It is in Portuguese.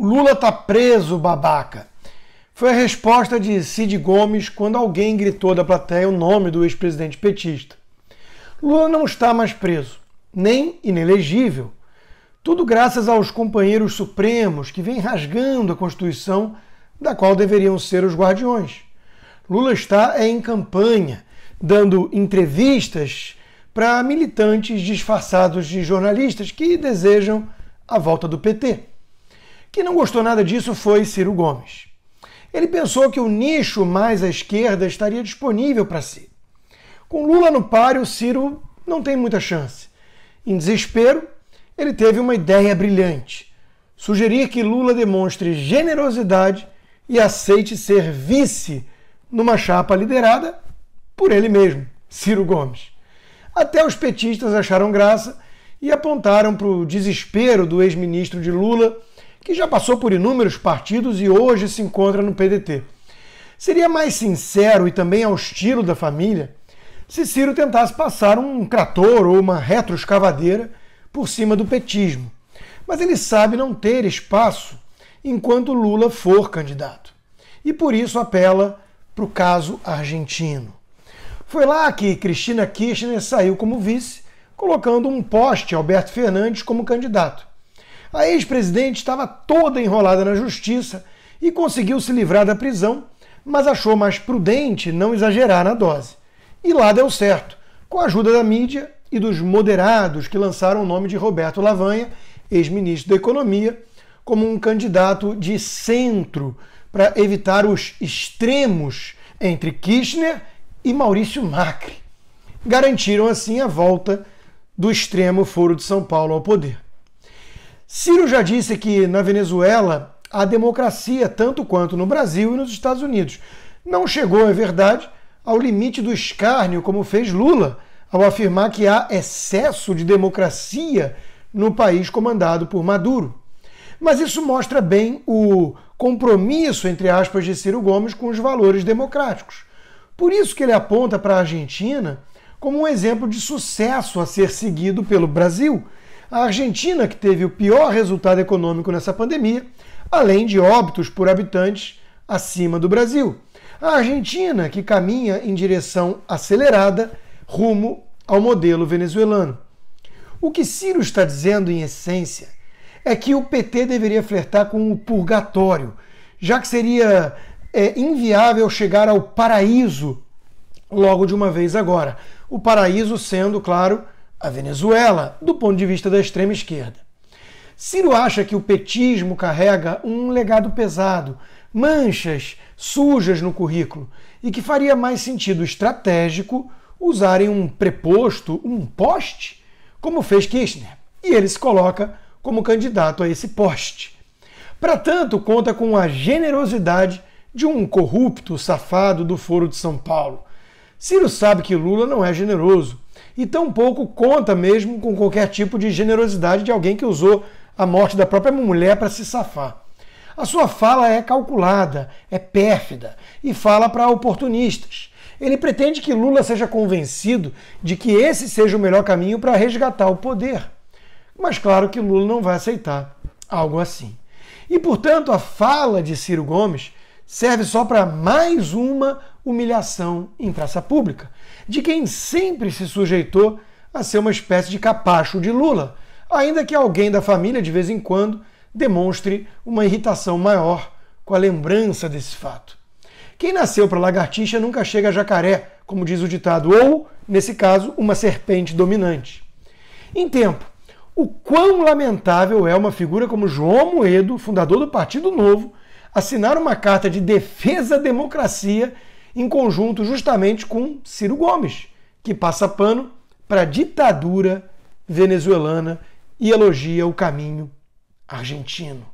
Lula tá preso, babaca. Foi a resposta de Cid Gomes quando alguém gritou da plateia o nome do ex-presidente petista. Lula não está mais preso, nem inelegível. Tudo graças aos companheiros supremos que vêm rasgando a Constituição, da qual deveriam ser os guardiões. Lula está é, em campanha, dando entrevistas para militantes disfarçados de jornalistas que desejam a volta do PT. Quem não gostou nada disso foi Ciro Gomes. Ele pensou que o nicho mais à esquerda estaria disponível para si. Com Lula no páreo, Ciro não tem muita chance. Em desespero, ele teve uma ideia brilhante: sugerir que Lula demonstre generosidade e aceite ser vice numa chapa liderada por ele mesmo, Ciro Gomes. Até os petistas acharam graça e apontaram para o desespero do ex-ministro de Lula, que já passou por inúmeros partidos e hoje se encontra no PDT. Seria mais sincero e também ao estilo da família se Ciro tentasse passar um trator ou uma retroescavadeira por cima do petismo. Mas ele sabe não ter espaço enquanto Lula for candidato. E por isso apela para o caso argentino. Foi lá que Cristina Kirchner saiu como vice, colocando um poste Alberto Fernandes como candidato. A ex-presidente estava toda enrolada na justiça e conseguiu se livrar da prisão, mas achou mais prudente não exagerar na dose. E lá deu certo, com a ajuda da mídia e dos moderados que lançaram o nome de Roberto Lavanha, ex-ministro da Economia, como um candidato de centro para evitar os extremos entre Kirchner e Maurício Macri. Garantiram assim a volta do extremo Foro de São Paulo ao poder. Ciro já disse que na Venezuela a democracia, tanto quanto no Brasil e nos Estados Unidos, não chegou, é verdade, ao limite do escárnio, como fez Lula, ao afirmar que há excesso de democracia no país comandado por Maduro. Mas isso mostra bem o compromisso, entre aspas, de Ciro Gomes com os valores democráticos. Por isso que ele aponta para a Argentina como um exemplo de sucesso a ser seguido pelo Brasil. A Argentina, que teve o pior resultado econômico nessa pandemia, além de óbitos por habitantes acima do Brasil. A Argentina, que caminha em direção acelerada rumo ao modelo venezuelano. O que Ciro está dizendo, em essência, é que o PT deveria flertar com o purgatório, já que seria é inviável chegar ao paraíso logo de uma vez agora. O paraíso sendo, claro, a Venezuela, do ponto de vista da extrema esquerda. Ciro acha que o petismo carrega um legado pesado, manchas sujas no currículo, e que faria mais sentido estratégico usarem um preposto, um poste, como fez Kirchner. E ele se coloca como candidato a esse poste. Para tanto, conta com a generosidade de um corrupto safado do Foro de São Paulo. Ciro sabe que Lula não é generoso e tampouco conta mesmo com qualquer tipo de generosidade de alguém que usou a morte da própria mulher para se safar. A sua fala é calculada, é pérfida e fala para oportunistas. Ele pretende que Lula seja convencido de que esse seja o melhor caminho para resgatar o poder. Mas claro que Lula não vai aceitar algo assim. E portanto, a fala de Ciro Gomes serve só para mais uma humilhação em praça pública, de quem sempre se sujeitou a ser uma espécie de capacho de Lula, ainda que alguém da família, de vez em quando, demonstre uma irritação maior com a lembrança desse fato. Quem nasceu para lagartixa nunca chega a jacaré, como diz o ditado, ou, nesse caso, uma serpente dominante. Em tempo, o quão lamentável é uma figura como João Moedo, fundador do Partido Novo, assinar uma carta de defesa da democracia em conjunto justamente com Ciro Gomes, que passa pano para a ditadura venezuelana e elogia o caminho argentino.